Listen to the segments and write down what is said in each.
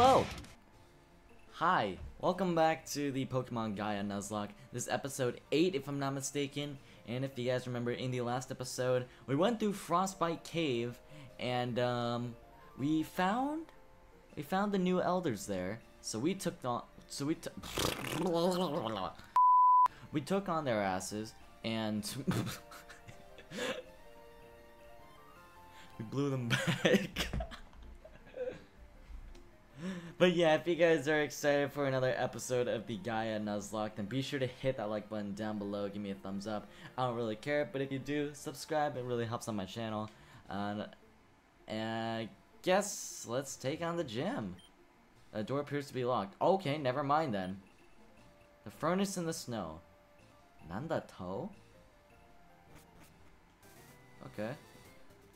Hello! Hi, welcome back to the Pokemon Gaia Nuzlocke. This is episode 8 if I'm not mistaken, and if you guys remember in the last episode, we went through Frostbite Cave, and um, we found, we found the new elders there, so we took on, so we took, we took on their asses, and we blew them back. But yeah, if you guys are excited for another episode of the Gaia Nuzlocke, then be sure to hit that like button down below. Give me a thumbs up. I don't really care, but if you do, subscribe. It really helps on my channel. And I guess let's take on the gym. The door appears to be locked. Okay, never mind then. The furnace in the snow. Nanda to? Okay.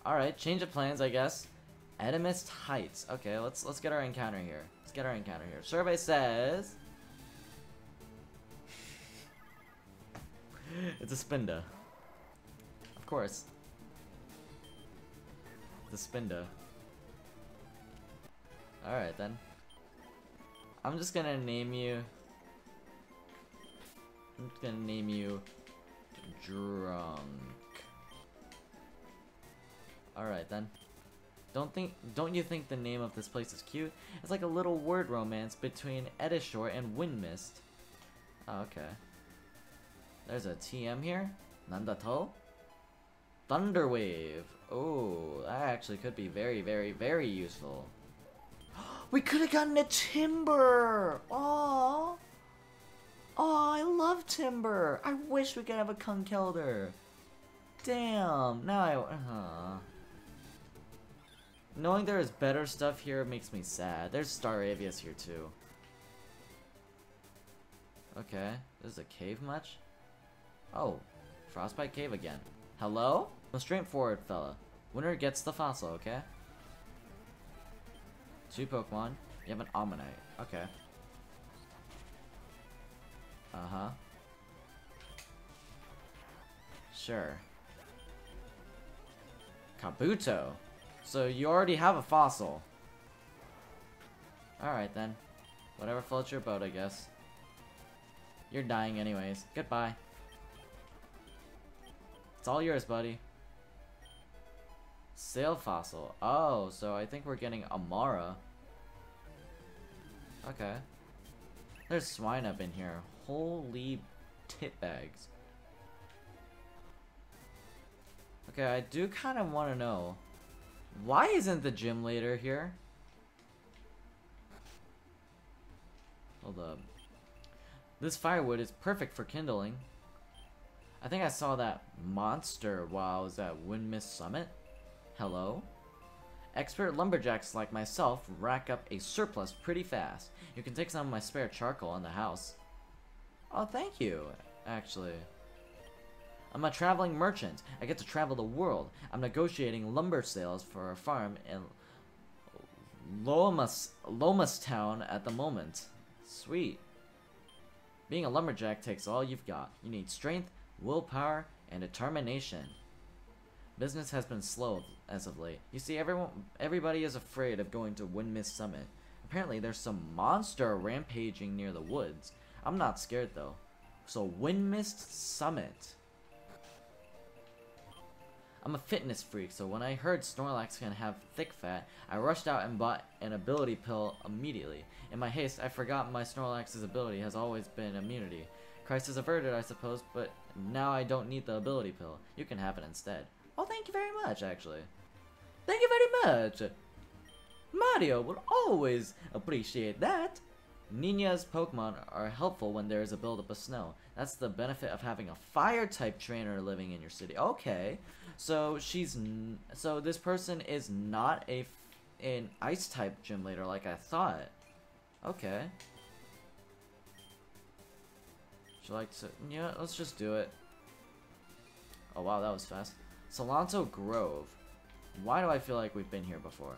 Alright, change of plans, I guess. Edamist Heights. Okay, let's let's get our encounter here. Let's get our encounter here. Survey says it's a Spinda. Of course. The Spinda. Alright then. I'm just gonna name you I'm just gonna name you Drunk. Alright then. Don't think don't you think the name of this place is cute? It's like a little word romance between Edishore and Windmist. Oh, okay. There's a TM here. Nandato? Thunderwave. Oh, that actually could be very, very, very useful. we could have gotten a Timburr! Oh, Oh, I love Timburr! I wish we could have a Conkeldurr! Damn, now I... Uh, Knowing there is better stuff here makes me sad. There's Staravius here too. Okay, this is a cave much? Oh, Frostbite Cave again. Hello? A straightforward fella. Winner gets the fossil, okay? Two Pokemon. You have an Omanyte. Okay. Uh-huh. Sure. Kabuto. So you already have a fossil. Alright then. Whatever floats your boat, I guess. You're dying anyways. Goodbye. It's all yours, buddy. Sail fossil. Oh, so I think we're getting Amaura. Okay. There's swine up in here. Holy tit bags. Okay, I do kind of want to know. Why isn't the gym leader here? Hold up. This firewood is perfect for kindling. I think I saw that monster while I was at Windmist Summit. Hello? Expert lumberjacks like myself rack up a surplus pretty fast. You can take some of my spare charcoal in the house. Oh, thank you, actually. I'm a traveling merchant. I get to travel the world. I'm negotiating lumber sales for a farm in Lomas Lomas Town at the moment. Sweet. Being a lumberjack takes all you've got. You need strength, willpower, and determination. Business has been slow as of late. You see, everyone, everybody is afraid of going to Windmist Summit. Apparently, there's some monster rampaging near the woods. I'm not scared though. So, Windmist Summit. I'm a fitness freak, so when I heard Snorlax can have thick fat, I rushed out and bought an ability pill immediately. In my haste, I forgot my Snorlax's ability has always been immunity. Crisis averted, I suppose, but now I don't need the ability pill. You can have it instead. Oh, thank you very much, actually. Thank you very much! Mario will always appreciate that! Nina's Pokemon are helpful when there is a buildup of snow. That's the benefit of having a fire-type trainer living in your city. Okay, so she's so this person is not a an ice-type gym leader like I thought. Okay. She like to yeah, let's just do it. Oh wow, that was fast. Salanto Grove. Why do I feel like we've been here before?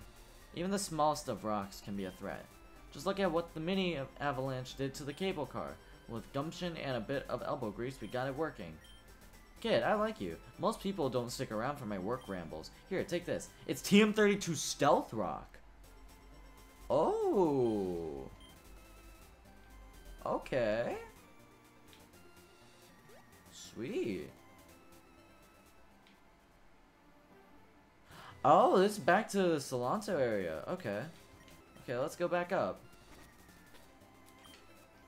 Even the smallest of rocks can be a threat. Just look at what the mini avalanche did to the cable car. With gumption and a bit of elbow grease, we got it working. Kid, I like you. Most people don't stick around for my work rambles. Here, take this. It's TM32 Stealth Rock. Oh. Okay. Sweet. Oh, this is back to the Salanto area. Okay. Okay, let's go back up.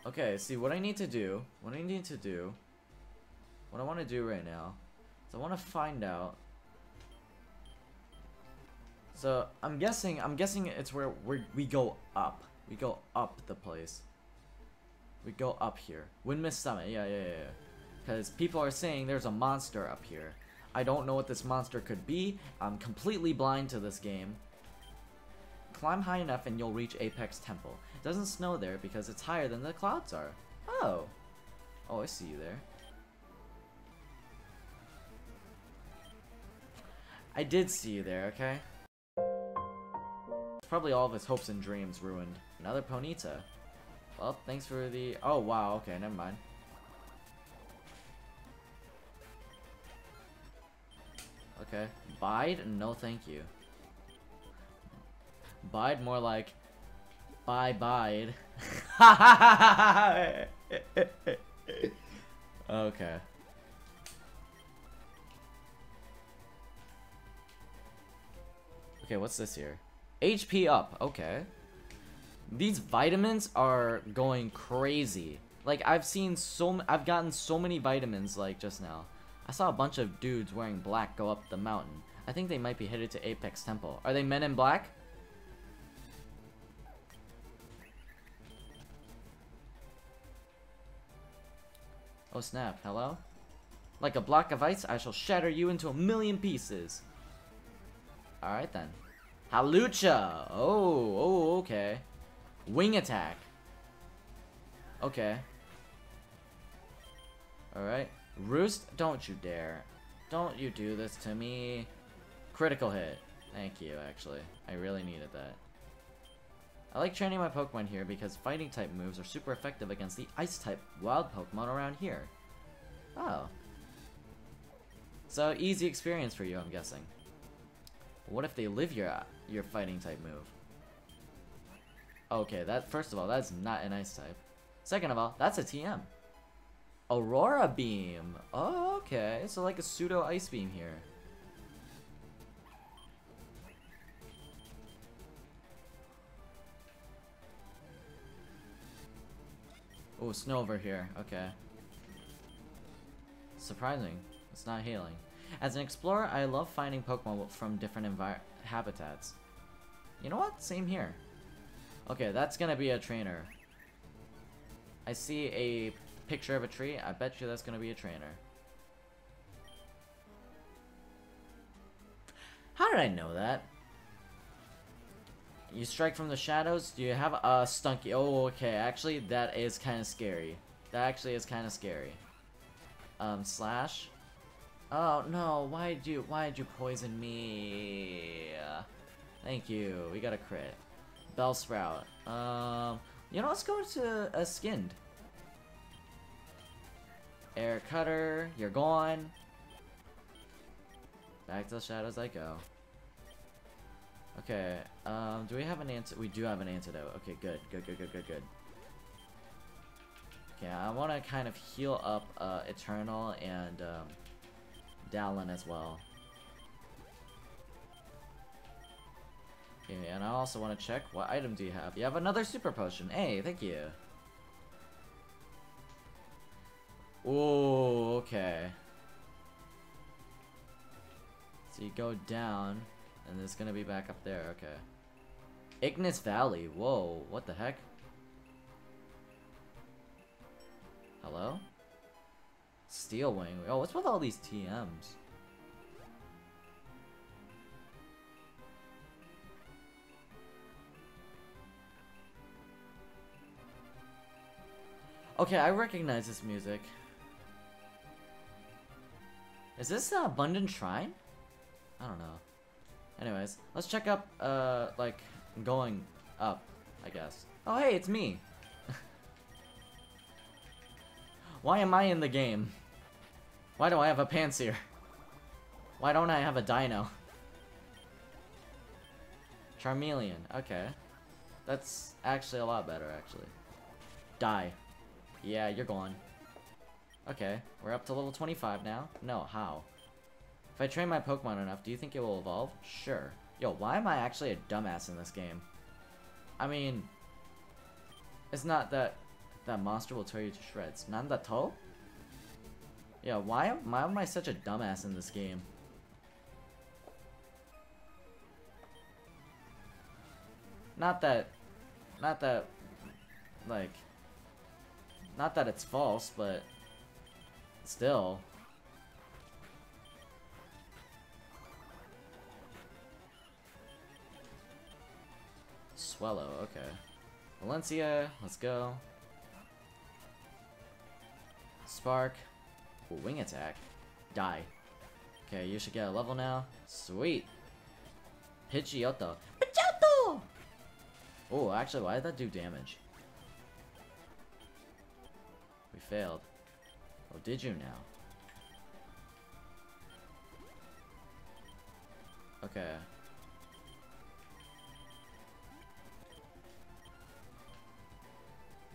Okay, see, what I need to do, what I need to do, what I want to do right now, is I want to find out. So, I'm guessing, I'm guessing it's where we we go up. We go up the place. We go up here. Windmist Summit, yeah, yeah, yeah. Because people are saying there's a monster up here. I don't know what this monster could be. I'm completely blind to this game. Climb high enough and you'll reach Apex Temple. It doesn't snow there because it's higher than the clouds are. Oh. Oh, I see you there. I did see you there, okay? Probably all of his hopes and dreams ruined. Another Ponyta. Well, thanks for the... Oh, wow, okay, never mind. Okay. Bide? No, thank you. Bide more like bye bide. okay. Okay, what's this here? HP up. Okay. These vitamins are going crazy. Like I've seen so I've gotten so many vitamins like just now. I saw a bunch of dudes wearing black go up the mountain. I think they might be headed to Apex Temple. Are they men in black? Oh snap, hello? Like a block of ice, I shall shatter you into a million pieces. Alright then. Hawlucha! Oh, oh, okay. Wing attack. Okay. Alright. Roost, don't you dare. Don't you do this to me. Critical hit. Thank you, actually. I really needed that. I like training my Pokemon here because fighting type moves are super effective against the ice type wild Pokemon around here. Oh. So easy experience for you, I'm guessing. What if they live your your fighting type move? Okay, that first of all, that's not an ice type. Second of all, that's a TM. Aurora Beam. Oh, okay. So like a pseudo ice beam here. Oh, snow over here. Okay. Surprising. It's not hailing. As an explorer, I love finding Pokemon from different habitats. You know what? Same here. Okay, that's gonna be a trainer. I see a picture of a tree. I bet you that's gonna be a trainer. How did I know that? You strike from the shadows. Do you have a stunky? Oh, okay. Actually, that is kind of scary. That actually is kind of scary. Um, slash. Oh no! Why did you? Why did you poison me? Thank you. We got a crit. Bellsprout. Um, you know, let's go to a skinned. Air cutter. You're gone. Back to the shadows I go. Okay, um, do we have an answer? We do have an antidote. Okay, good, good, good, good, good, good. Okay, I want to kind of heal up uh, Eternal and um, Dallin as well. Okay, and I also want to check what item do you have? You have another super potion. Hey, thank you. Oh, okay. So you go down. And it's gonna be back up there, okay. Ignis Valley, whoa, what the heck? Hello? Steel Wing, oh, what's with all these TMs? Okay, I recognize this music. Is this an Abundant Shrine? I don't know. Anyways, let's check up, uh, like, going up, I guess. Oh, hey, it's me. Why am I in the game? Why do I have a Pansear? Why don't I have a Dino? Charmeleon, okay. That's actually a lot better, actually. Die. Yeah, you're gone. Okay, we're up to level 25 now. No, how? If I train my Pokemon enough, do you think it will evolve? Sure. Yo, why am I actually a dumbass in this game? I mean, it's not that that monster will tear you to shreds. Nandato? Yeah, why am, why am I such a dumbass in this game? Not that, not that, like, not that it's false, but still. Swellow, okay. Valencia, let's go. Spark. Ooh, wing attack. Die. Okay, you should get a level now. Sweet. Pidgeotto. Pidgeotto! Oh, actually, why did that do damage? We failed. Oh, did you now? Okay.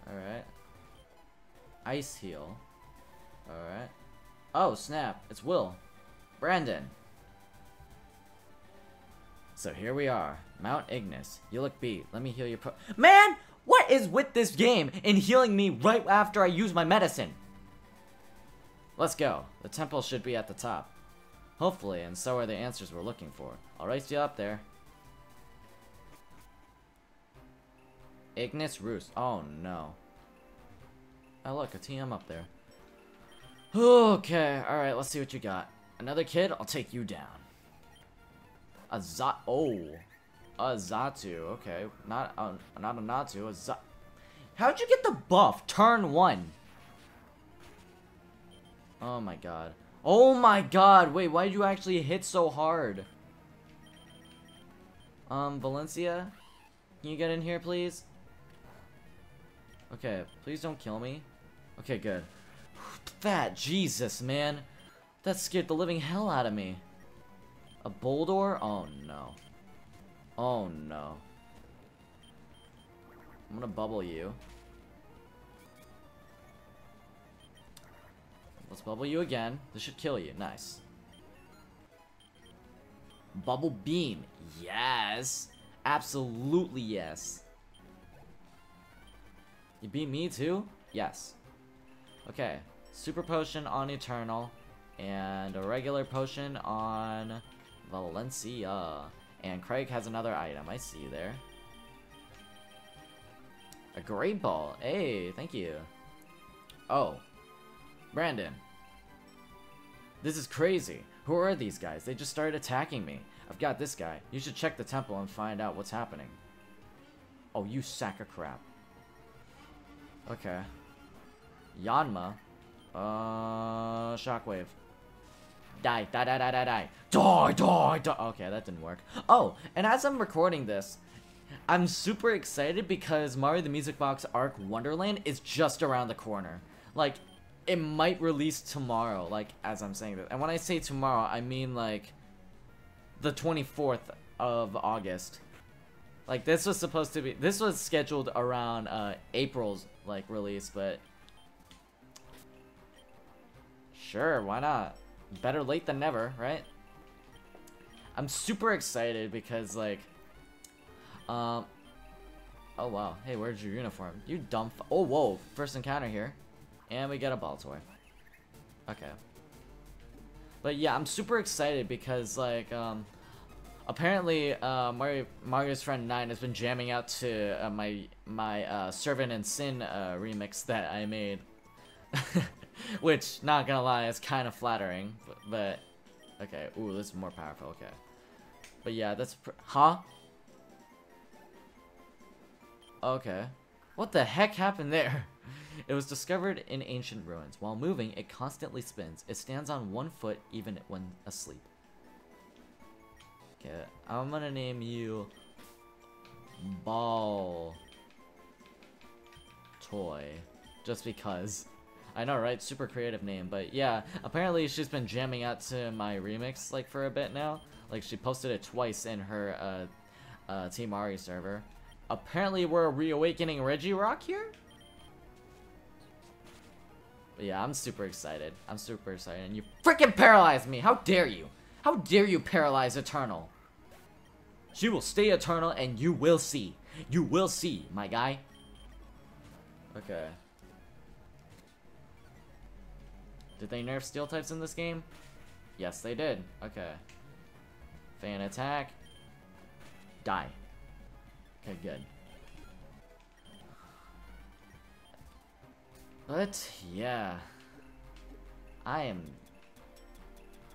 Alright. Ice heal. Alright. Oh, snap. It's Will. Brandon. So here we are. Mount Ignis. You look beat. Let me heal your pro- Man! What is with this game in healing me right after I use my medicine? Let's go. The temple should be at the top. Hopefully, and so are the answers we're looking for. I'll race you up there. Ignis Roost. Oh no. Oh look, a TM up there. Okay, alright, let's see what you got. Another kid? I'll take you down. A Zat- oh. A Xatu, okay. Not a, not a Natu, a Zat- How'd you get the buff? Turn one. Oh my god. Oh my god, wait, why did you actually hit so hard? Um, Valencia? Can you get in here, please? Okay, please don't kill me. Okay, good. That, Jesus, man. That scared the living hell out of me. A Boldore? Oh, no. Oh, no. I'm gonna bubble you. Let's bubble you again. This should kill you. Nice. Bubble Beam. Yes. Absolutely yes. You beat me too? Yes. Okay. Super Potion on Eternal. And a regular potion on Valencia. And Craig has another item. I see there. A Great Ball. Hey, thank you. Oh. Brandon. This is crazy. Who are these guys? They just started attacking me. I've got this guy. You should check the temple and find out what's happening. Oh, you sack of crap. Okay. Yanma. Uh, Shockwave. Die, die, die, die, die, die. Die, die, die. Okay, that didn't work. Oh, and as I'm recording this, I'm super excited because Mario the Music Box Arc Wonderland is just around the corner. Like, it might release tomorrow, like, as I'm saying this. And when I say tomorrow, I mean, like, the 24th of August. Like, this was supposed to be, this was scheduled around, uh, April's, like, release, but... Sure, why not? Better late than never, right? I'm super excited because, like, um, oh wow, hey, where's your uniform? You dumb oh, whoa, first encounter here. And we get a Baltoy. Okay. But yeah, I'm super excited because, like, um, apparently, uh, Mario, Mario's friend 9 has been jamming out to uh, my, my, uh, Servant and Sin, uh, remix that I made. Which, not gonna lie, is kind of flattering, but, but, okay, ooh, this is more powerful, okay. But yeah, that's, huh? Okay. What the heck happened there? It was discovered in ancient ruins. While moving, it constantly spins. It stands on one foot even when asleep. Okay, I'm gonna name you Ball. Toy. Just because. I know, right? Super creative name, but yeah, apparently she's been jamming out to my remix, like, for a bit now. Like, she posted it twice in her, uh, uh, Team Ari server. Apparently we're reawakening Regirock here? But yeah, I'm super excited. I'm super excited, and you freaking paralyzed me! How dare you! How dare you paralyze Eternal! She will stay Eternal, and you will see. You will see, my guy. Okay. Did they nerf steel types in this game? Yes, they did. Okay. Fan attack. Die. Okay, good. But, yeah. I am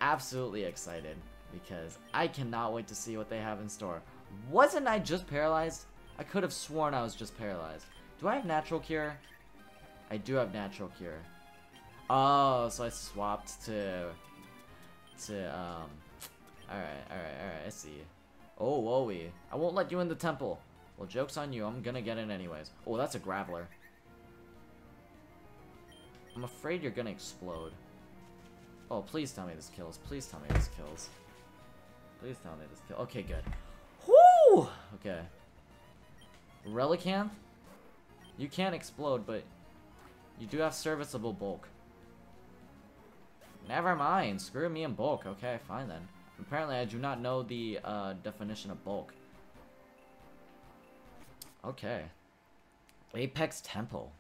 absolutely excited because I cannot wait to see what they have in store. Wasn't I just paralyzed? I could have sworn I was just paralyzed. Do I have natural cure? I do have natural cure. Oh, so I swapped to to um. All right, all right, all right. I see. Oh, whoa, I won't let you in the temple. Well, joke's on you. I'm gonna get in anyways. Oh, that's a graveler. I'm afraid you're gonna explode. Oh, please tell me this kills. Please tell me this kills. Please tell me this kills. Okay, good. Whoo! Okay. Relicanth? You can't explode, but you do have serviceable bulk. Never mind. Screw me and bulk. Okay, fine then. Apparently, I do not know the uh, definition of bulk. Okay. Apex Temple.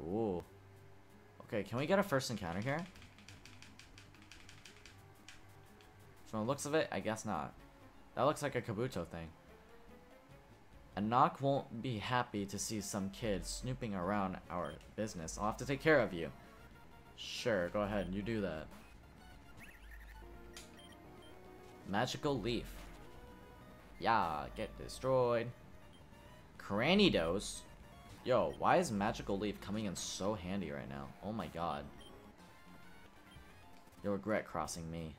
Ooh. Okay, can we get a first encounter here? From the looks of it, I guess not. That looks like a Kabuto thing. Anok won't be happy to see some kid snooping around our business. I'll have to take care of you. Sure, go ahead, you do that. Magical Leaf. Yeah, get destroyed. Cranidos. Yo, why is Magical Leaf coming in so handy right now? Oh my god. You'll regret crossing me.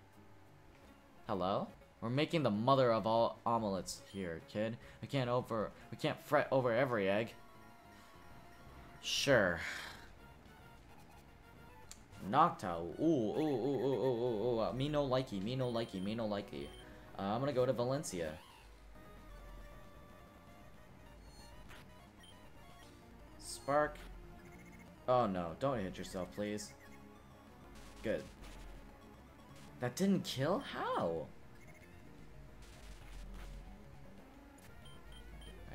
Hello? We're making the mother of all omelets here, kid. We can't over we can't fret over every egg. Sure. Noctowl. Ooh, ooh, ooh, ooh, ooh, ooh, ooh. Uh, me no likey, me no likey, me no likey. Uh, I'm gonna go to Valencia. Spark. Oh no, don't hit yourself, please. Good. That didn't kill? How?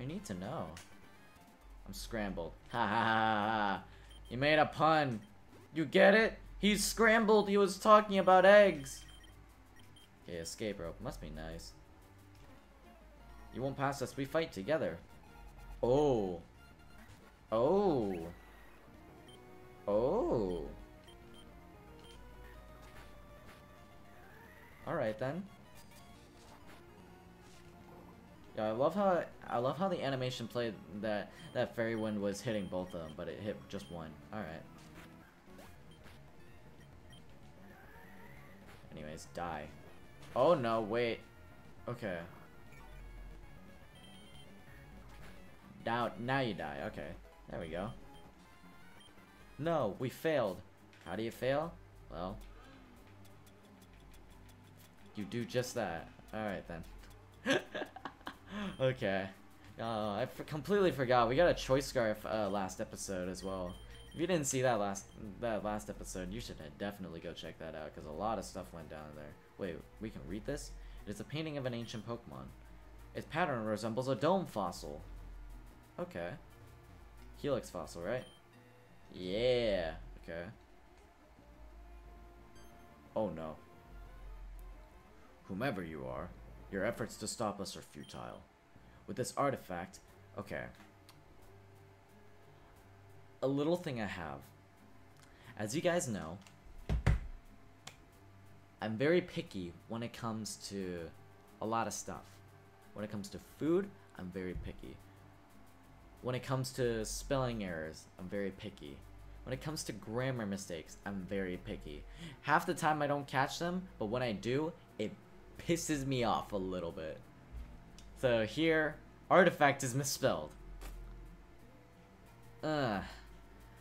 I need to know. I'm scrambled. Ha ha ha ha. You made a pun. You get it? He's scrambled. He was talking about eggs. Okay, escape rope. Must be nice. You won't pass us. We fight together. Oh. Oh. Oh. Alright then. Yeah, I love how I love how the animation played that that fairy wind was hitting both of them, but it hit just one. All right. Anyways, die. Oh no, wait. Okay. Now, now you die. Okay, there we go. No, we failed. How do you fail? Well, you do just that. Alright then. okay. Uh, I completely forgot. We got a choice scarf uh, last episode as well. If you didn't see that last that last episode, you should definitely go check that out because a lot of stuff went down there. Wait, we can read this? It is a painting of an ancient Pokemon. Its pattern resembles a dome fossil. Okay. Helix fossil, right? Yeah. Okay. Oh no. Whomever you are, your efforts to stop us are futile. With this artifact, okay. A little thing I have. As you guys know, I'm very picky when it comes to a lot of stuff. When it comes to food, I'm very picky. When it comes to spelling errors, I'm very picky. When it comes to grammar mistakes, I'm very picky. Half the time I don't catch them, but when I do, it pisses me off a little bit. So here, artifact is misspelled. Ugh.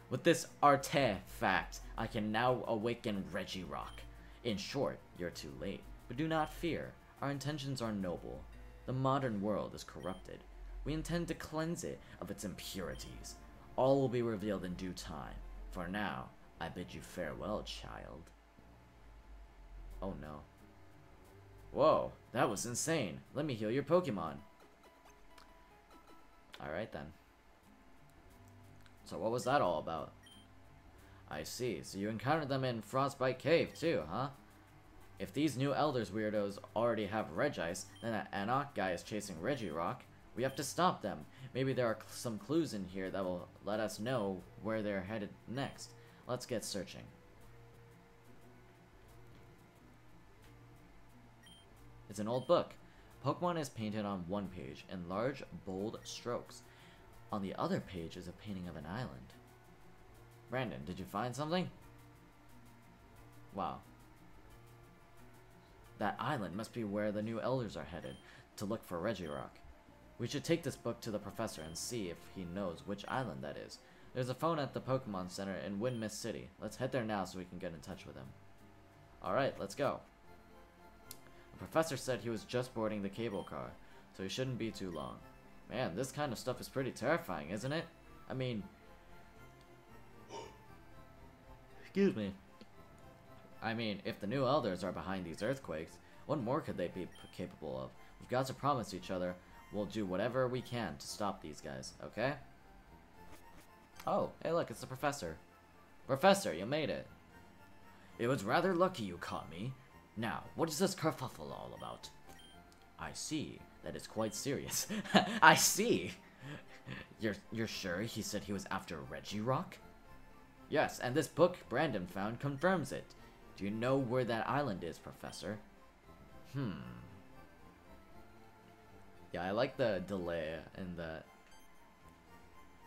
With this artifact, I can now awaken Regirock. In short, you're too late. But do not fear. Our intentions are noble. The modern world is corrupted. We intend to cleanse it of its impurities. All will be revealed in due time. For now, I bid you farewell, child. Oh no. Whoa, that was insane. Let me heal your Pokemon. Alright then. So what was that all about? I see. So you encountered them in Frostbite Cave too, huh? If these new Elders weirdos already have Regice, then that Anok guy is chasing Regirock. We have to stop them. Maybe there are some clues in here that will let us know where they're headed next. Let's get searching. It's an old book. Pokemon is painted on one page in large, bold strokes. On the other page is a painting of an island. Brandon, did you find something? Wow. That island must be where the new elders are headed, to look for Regirock. We should take this book to the professor and see if he knows which island that is. There's a phone at the Pokemon Center in Windmist City. Let's head there now so we can get in touch with him. Alright, let's go. The professor said he was just boarding the cable car, so he shouldn't be too long. Man, this kind of stuff is pretty terrifying, isn't it? I mean... Excuse me. I mean, if the new elders are behind these earthquakes, what more could they be capable of? We've got to promise each other we'll do whatever we can to stop these guys, okay? Oh, hey look, it's the professor. Professor, you made it. It was rather lucky you caught me. Now, what is this kerfuffle all about? I see. That is quite serious. I see. You're you're sure he said he was after Regirock? Yes, and this book Brandon found confirms it. Do you know where that island is, Professor? Hmm. Yeah, I like the delay in that.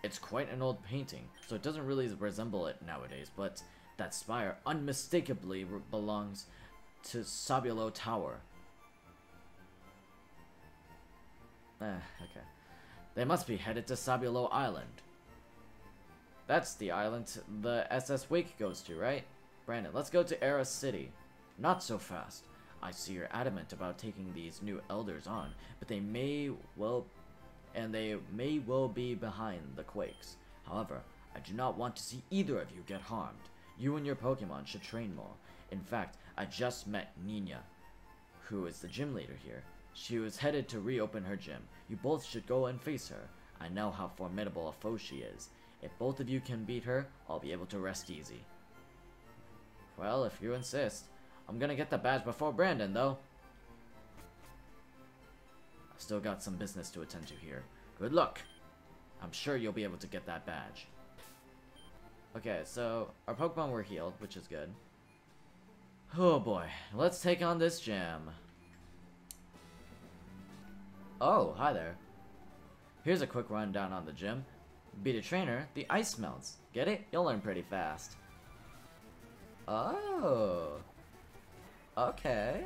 It's quite an old painting, so it doesn't really resemble it nowadays, but that spire unmistakably belongs to Sabulo Tower. Eh, okay. They must be headed to Sabulo Island. That's the island the SS Wake goes to, right? Brandon, let's go to Era City. Not so fast. I see you're adamant about taking these new elders on, but they may well and they may well be behind the quakes. However, I do not want to see either of you get harmed. You and your Pokemon should train more. In fact, I just met Nina, who is the gym leader here. She was headed to reopen her gym. You both should go and face her. I know how formidable a foe she is. If both of you can beat her, I'll be able to rest easy. Well, if you insist. I'm gonna get the badge before Brandon, though. I've still got some business to attend to here. Good luck. I'm sure you'll be able to get that badge. Okay, so our Pokemon were healed, which is good. Oh boy, let's take on this jam. Oh, hi there. Here's a quick rundown on the gym. Beat a trainer, the ice melts. Get it? You'll learn pretty fast. Oh. Okay.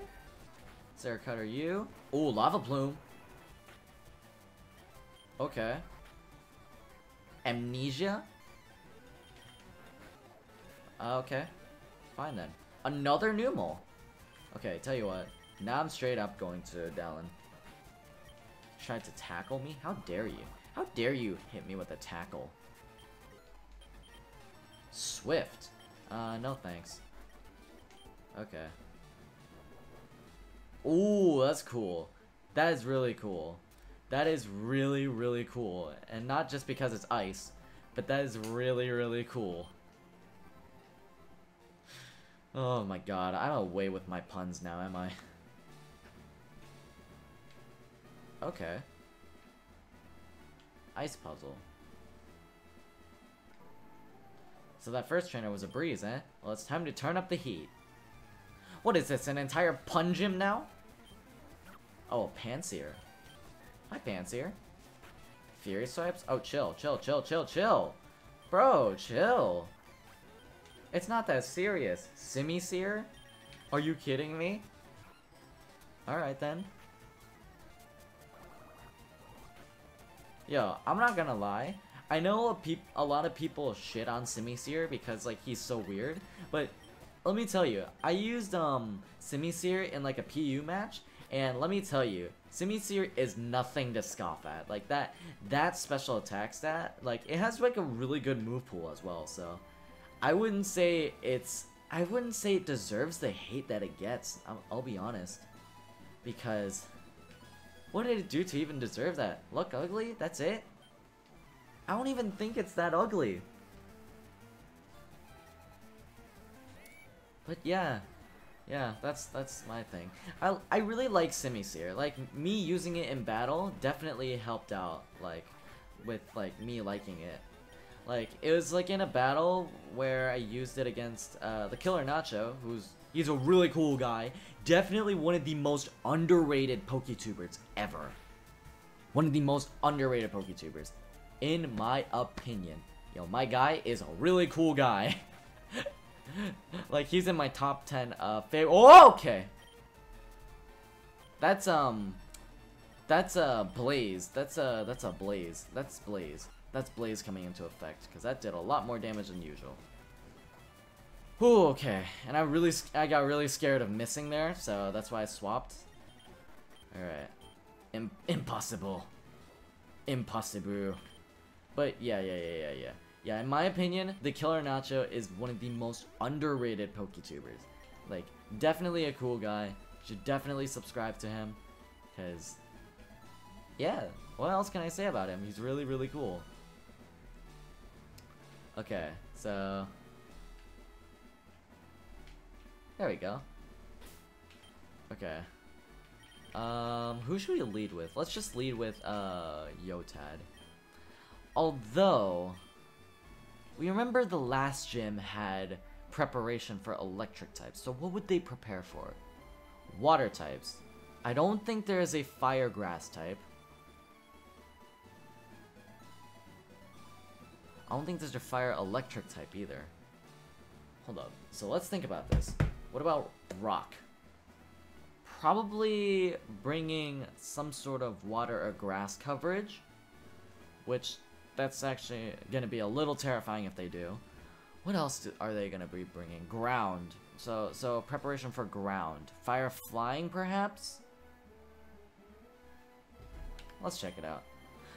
Sarah Cutter, you. Ooh, Lava Plume. Okay. Amnesia? Okay. Fine then. Another Numel. Okay, tell you what. Now I'm straight up going to Dallin. Tried to tackle me? How dare you? How dare you hit me with a tackle? Swift. Uh, no thanks. Okay. Ooh, that's cool. That is really cool. That is really, really cool. And not just because it's ice, but that is really, really cool. Oh my god, I'm away with my puns now, am I? Okay. Ice puzzle. So that first trainer was a breeze, eh? Well, it's time to turn up the heat. What is this, an entire pun gym now? Oh, Pansear. Hi, Pansear. Fury Swipes? Oh, chill, chill, chill, chill, chill. Bro, chill. It's not that serious. Simisear? Are you kidding me? Alright then. Yo, I'm not gonna lie. I know a, peop a lot of people shit on Simisear because like he's so weird, but let me tell you, I used um Simisear in like a PU match, and let me tell you, Simisear is nothing to scoff at. Like that that special attack stat, like it has like a really good move pool as well. So I wouldn't say it's I wouldn't say it deserves the hate that it gets. I'll, I'll be honest, because what did it do to even deserve that? Look ugly? That's it? I don't even think it's that ugly. But yeah, yeah, that's that's my thing. I I really like Simisear. Like me using it in battle definitely helped out. Like with like me liking it. Like it was like in a battle where I used it against uh, the Killer Nacho, who's he's a really cool guy. Definitely one of the most underrated PokeTubers ever. One of the most underrated PokeTubers, in my opinion. Yo, my guy is a really cool guy. like he's in my top 10 uh favorite oh, okay that's um that's a uh, blaze that's a uh, that's a blaze that's blaze that's blaze coming into effect because that did a lot more damage than usual Ooh, okay and I really I got really scared of missing there so that's why I swapped all right Im impossible impossible but yeah yeah yeah yeah yeah yeah, in my opinion, the Killer Nacho is one of the most underrated PokeTubers. Like, definitely a cool guy. Should definitely subscribe to him. Because, yeah, what else can I say about him? He's really, really cool. Okay, so... There we go. Okay. Um, who should we lead with? Let's just lead with, uh, Yotad. Although, we remember the last gym had preparation for electric types, so what would they prepare for? Water types. I don't think there is a fire grass type. I don't think there's a fire electric type either. Hold up. So let's think about this. What about rock? Probably bringing some sort of water or grass coverage, which that's actually gonna be a little terrifying if they do. What else do, are they gonna be bringing? Ground. So, so preparation for ground. Fire flying, perhaps? Let's check it out.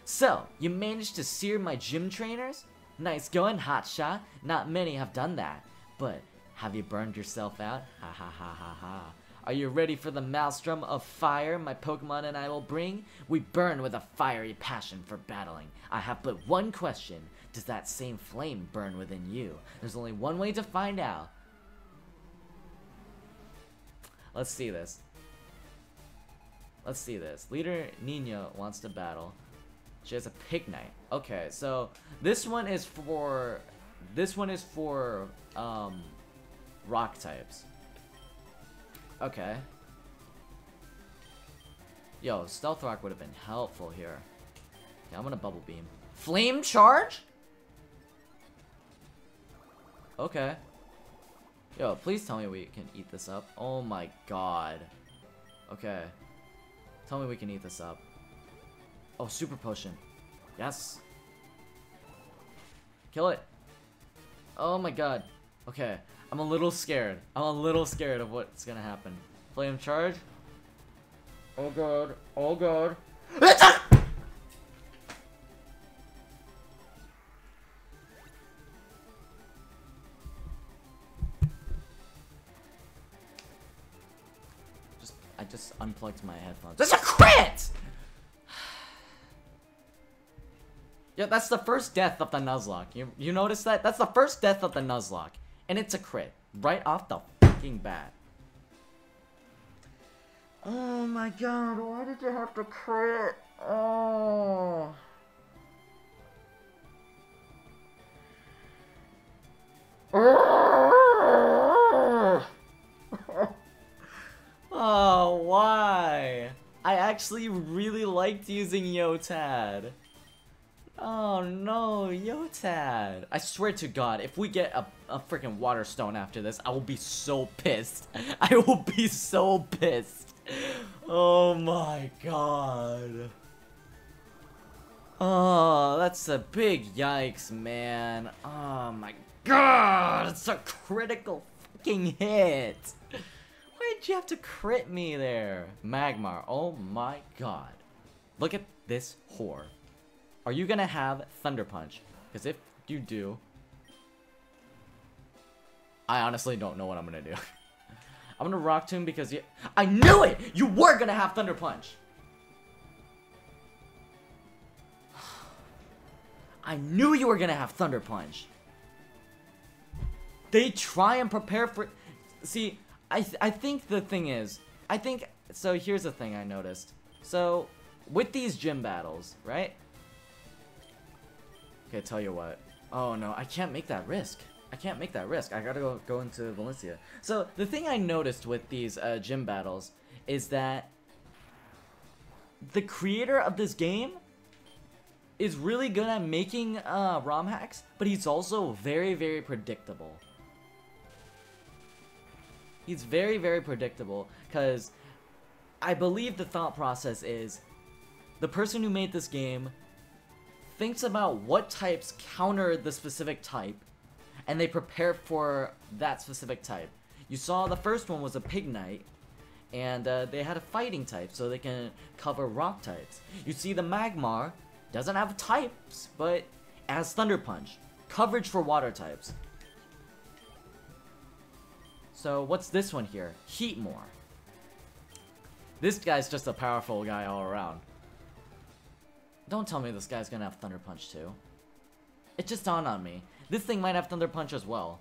So, you managed to sear my gym trainers? Nice going, hotshot. Not many have done that. But, have you burned yourself out? Ha ha ha ha ha. Are you ready for the maelstrom of fire my Pokemon and I will bring? We burn with a fiery passion for battling. I have but one question. Does that same flame burn within you? There's only one way to find out. Let's see this. Let's see this. Leader Nina wants to battle. She has a Pignite. Okay, so this one is for this one is for um rock types. Okay. Yo, Stealth Rock would have been helpful here. Yeah, I'm gonna Bubble Beam. Flame Charge? Okay. Yo, please tell me we can eat this up. Oh my god. Okay. Tell me we can eat this up. Oh, Super Potion. Yes. Kill it. Oh my god. Okay. I'm a little scared. I'm a little scared of what's gonna happen. Flame charge. Oh god. Oh god. just I just unplugged my headphones. That's a crit! yeah, that's the first death of the Nuzlocke. You you notice that? That's the first death of the Nuzlocke. And it's a crit. Right off the fucking bat. Oh my god, why did you have to crit? Oh. oh, why? I actually really liked using Yotad. Oh no, Yotad. I swear to god, if we get a, a freaking water stone after this, I will be so pissed. I will be so pissed. Oh my god. Oh, that's a big yikes, man. Oh my god, it's a critical fucking hit. Why did you have to crit me there? Magmar, oh my god. Look at this whore. Are you gonna have Thunder Punch? Because if you do, I honestly don't know what I'm gonna do. I'm gonna Rock Tomb because you- I knew it! You were gonna have Thunder Punch! I knew you were gonna have Thunder Punch. They try and prepare for. See, I th I think the thing is, I think so. Here's the thing I noticed. So with these gym battles, right? Okay, tell you what. Oh no, I can't make that risk. I can't make that risk. I gotta go go into Valencia. So the thing I noticed with these uh, gym battles is that the creator of this game is really good at making uh, ROM hacks, but he's also very, very predictable. He's very, very predictable because I believe the thought process is the person who made this game thinks about what types counter the specific type and they prepare for that specific type. You saw the first one was a Pignite and uh, they had a fighting type so they can cover rock types. You see the Magmar doesn't have types, but has Thunder Punch. Coverage for water types. So what's this one here? Heatmor. This guy's just a powerful guy all around. Don't tell me this guy's gonna have Thunder Punch too. It just dawned on me. This thing might have Thunder Punch as well.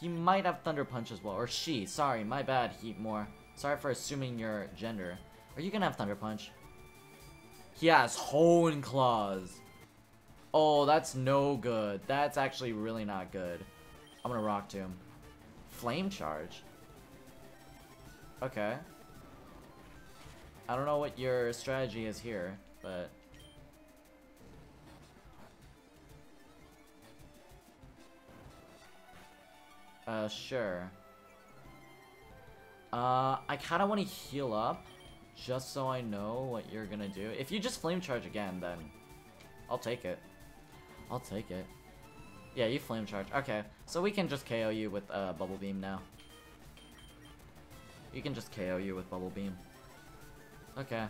He might have Thunder Punch as well. Or she. Sorry, my bad, Heatmor. Sorry for assuming your gender. Are you gonna have Thunder Punch? He has Hone Claws. Oh, that's no good. That's actually really not good. I'm gonna Rock to him. Flame Charge? Okay. I don't know what your strategy is here, but... Uh, sure. Uh, I kind of want to heal up, just so I know what you're gonna do. If you just flame charge again, then I'll take it. I'll take it. Yeah, you flame charge. Okay, so we can just KO you with uh, Bubble Beam now. You can just KO you with Bubble Beam. Okay.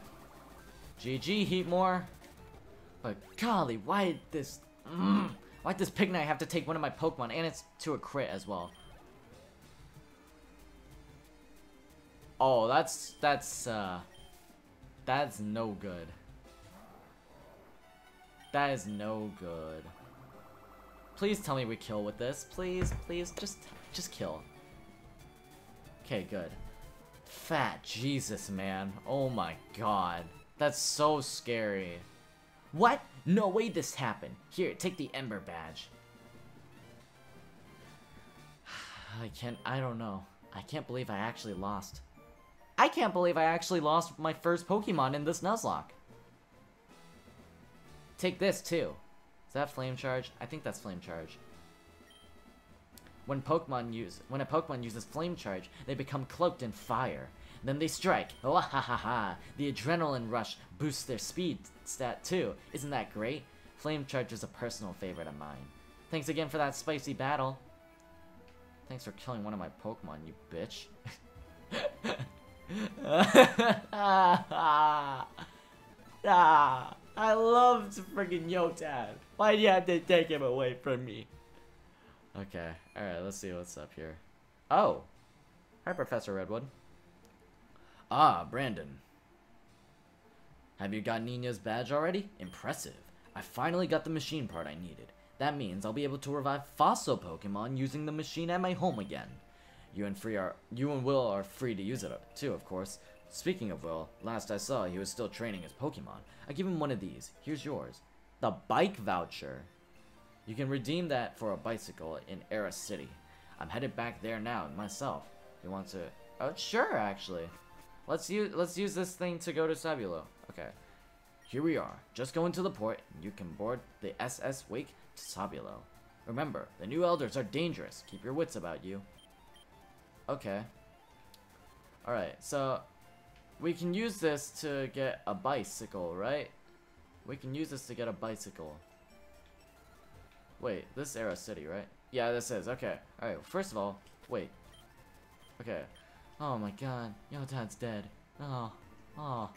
GG, Heatmor. But golly, why did this... Mm, why did this Pig have to take one of my Pokemon? And it's to a crit as well. Oh, that's... That's, uh... That's no good. That is no good. Please tell me we kill with this. Please, please, just, just kill. Okay, good. Fat Jesus, man. Oh my god. That's so scary. What? No way this happened. Here, take the Ember Badge. I can't, I don't know. I can't believe I actually lost. I can't believe I actually lost my first Pokemon in this Nuzlocke. Take this, too. Is that Flame Charge? I think that's Flame Charge. When Pokemon use when a Pokemon uses Flame Charge, they become cloaked in fire. Then they strike. Oh ha ha ha! The adrenaline rush boosts their speed stat too. Isn't that great? Flame Charge is a personal favorite of mine. Thanks again for that spicy battle. Thanks for killing one of my Pokemon, you bitch. ah, I loved freaking Yotad. Why'd you have to take him away from me? Okay, alright, let's see what's up here. Oh! Hi, Professor Redwood. Ah, Brandon. Have you got Nina's badge already? Impressive. I finally got the machine part I needed. That means I'll be able to revive fossil Pokemon using the machine at my home again. You and free are you and Will are free to use it up too, of course. Speaking of Will, last I saw he was still training his Pokemon. I give him one of these. Here's yours. The bike voucher. You can redeem that for a bicycle in Era City. I'm headed back there now myself. You want to? Oh, sure, actually. Let's use let's use this thing to go to Sabulo. Okay. Here we are. Just go into the port, and you can board the SS Wake to Sabulo. Remember, the new elders are dangerous. Keep your wits about you. Okay. Alright, so... we can use this to get a bicycle, right? We can use this to get a bicycle. Wait, this is Arrow City, right? Yeah, this is. Okay. Alright, first of all, wait. Okay. Oh my god. Yotad's dead. Oh. Oh.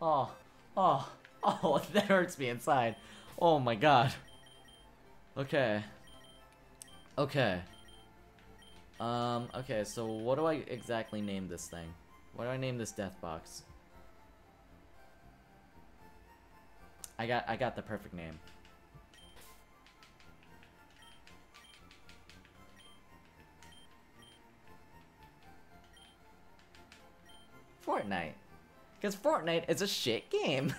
Oh. Oh. Oh, that hurts me inside. Oh my god. Okay. Okay. Um, okay, so what do I exactly name this thing? What do I name this death box? I got I got the perfect name. Fortnite. Because Fortnite is a shit game.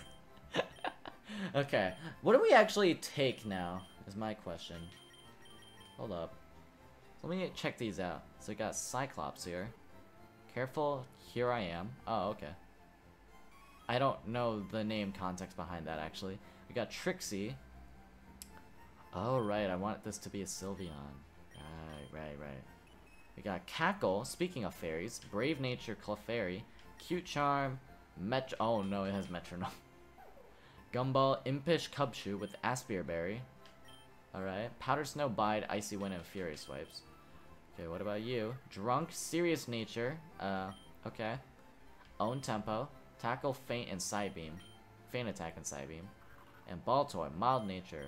okay, what do we actually take now, is my question. Hold up. Let me check these out. So we got Cyclops here. Careful, here I am. Oh, okay. I don't know the name context behind that, actually. We got Trixie. Oh, right, I want this to be a Sylveon. Right, right, right. We got Cackle, speaking of fairies, Brave Nature Clefairy, Cute Charm, Met- oh no, it has Metronome. Gumball, Impish Cubchoo with Aspear Berry. Alright, Powder Snow Bide, Icy Wind, and Fury Swipes. Okay, what about you? Drunk, Serious Nature, uh, okay. Own Tempo, Tackle, Faint, and Psybeam. Faint Attack and Psybeam. And Baltoy, Mild Nature.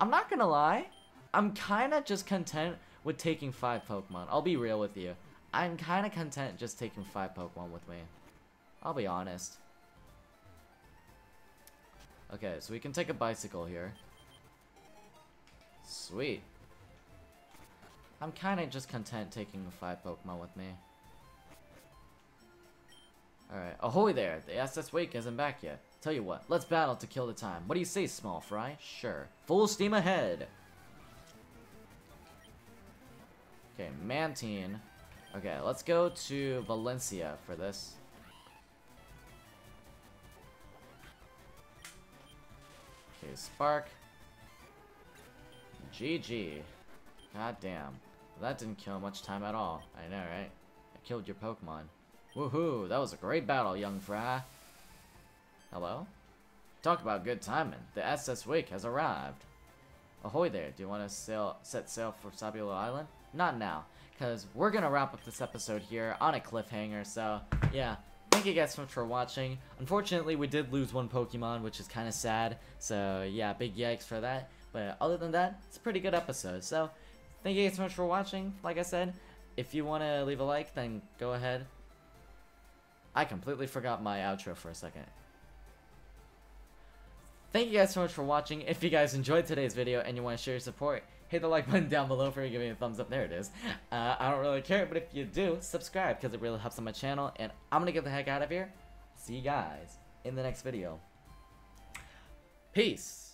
I'm not gonna lie, I'm kinda just content with taking 5 Pokemon. I'll be real with you. I'm kinda content just taking 5 Pokemon with me. I'll be honest. Okay, so we can take a bicycle here. Sweet. I'm kinda just content taking 5 Pokemon with me. Alright, ahoy there! The SS Wake isn't back yet. Tell you what, let's battle to kill the time. What do you say, small fry? Sure. Full steam ahead! Okay, Mantine. Okay, let's go to Valencia for this. Okay, Spark. GG. God damn. That didn't kill much time at all. I know, right? I killed your Pokemon. Woohoo! That was a great battle, young fry. Hello? Talk about good timing. The SS Wake has arrived. Ahoy there, do you want to sail, set sail for Sabulo Island? Not now, because we're going to wrap up this episode here on a cliffhanger, so yeah. Thank you guys so much for watching. Unfortunately, we did lose one Pokemon, which is kind of sad, so yeah, big yikes for that. But other than that, it's a pretty good episode, so thank you guys so much for watching. Like I said, if you want to leave a like, then go ahead. I completely forgot my outro for a second. Thank you guys so much for watching. If you guys enjoyed today's video and you want to share your support, hit the like button down below for you give me a thumbs up. There it is. Uh, I don't really care, but if you do, subscribe because it really helps on my channel. And I'm going to get the heck out of here. See you guys in the next video. Peace.